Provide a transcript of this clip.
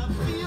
I feel